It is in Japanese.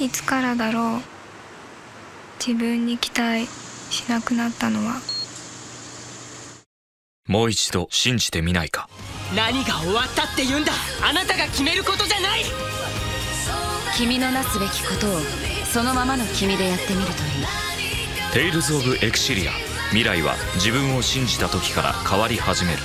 いつからだろう。自分に期待しなくなったのは。もう一度信じてみないか。何が終わったって言うんだ。あなたが決めることじゃない。君のなすべきことをそのままの君でやってみるといい。テイルズ・オブ・エクシリア未来は自分を信じた時から変わり始める。